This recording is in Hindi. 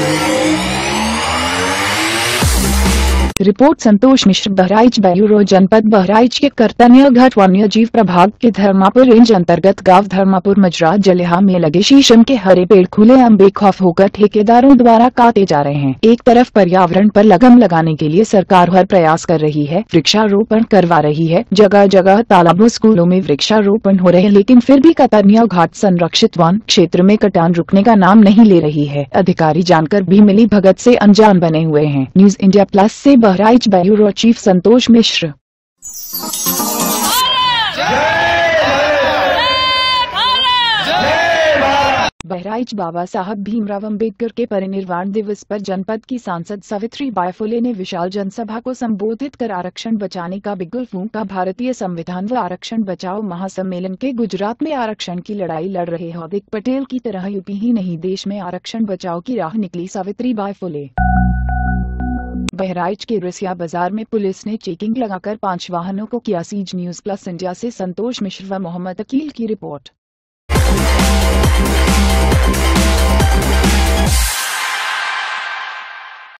Thank. Report Santosh Mishra Bahraich bureau जनपद बहराइच के कर्तन्य घाट वन्य जीव प्रभाग के धर्मापुर रेंज अंतर्गत गाँव धर्मापुर मजरा जलेहा में लगे शीशम के हरे पेड़ खुले आम बेखौफ होकर ठेकेदारों द्वारा काटे जा रहे हैं। एक तरफ़ पर्यावरण पर लगम लगाने के लिए सरकार हर प्रयास कर रही है, वृक्षारोपण करवा रही है। जगह जगह तालाबों, स्कूलों में वृक्षारोपण हो रहे लेकिन फिर भी कतरनिया घाट संरक्षित वन क्षेत्र में कटान रुकने का नाम नहीं ले रही है। अधिकारी जानकर भी मिली भगत ऐसी अनजान बने हुए हैं। न्यूज़ इंडिया प्लस से बहराइच ब्यूरो चीफ संतोष मिश्र बहराइच बाबा साहब भीमराव अंबेडकर के परिनिर्वाण दिवस पर जनपद की सांसद सावित्री बाई फुले ने विशाल जनसभा को संबोधित कर आरक्षण बचाने का बिगुल फूंका भारतीय संविधान व आरक्षण बचाओ महासम्मेलन के गुजरात में आरक्षण की लड़ाई लड़ रहे हार्दिक पटेल की तरह यूपी ही नहीं देश में आरक्षण बचाओ की राह निकली सावित्री बाई फुले बहराइच के रसिया बाज़ार में पुलिस ने चेकिंग लगाकर पाँच वाहनों को किया, सीज न्यूज़ प्लस इंडिया से संतोष मिश्र व मोहम्मद अकील की रिपोर्ट।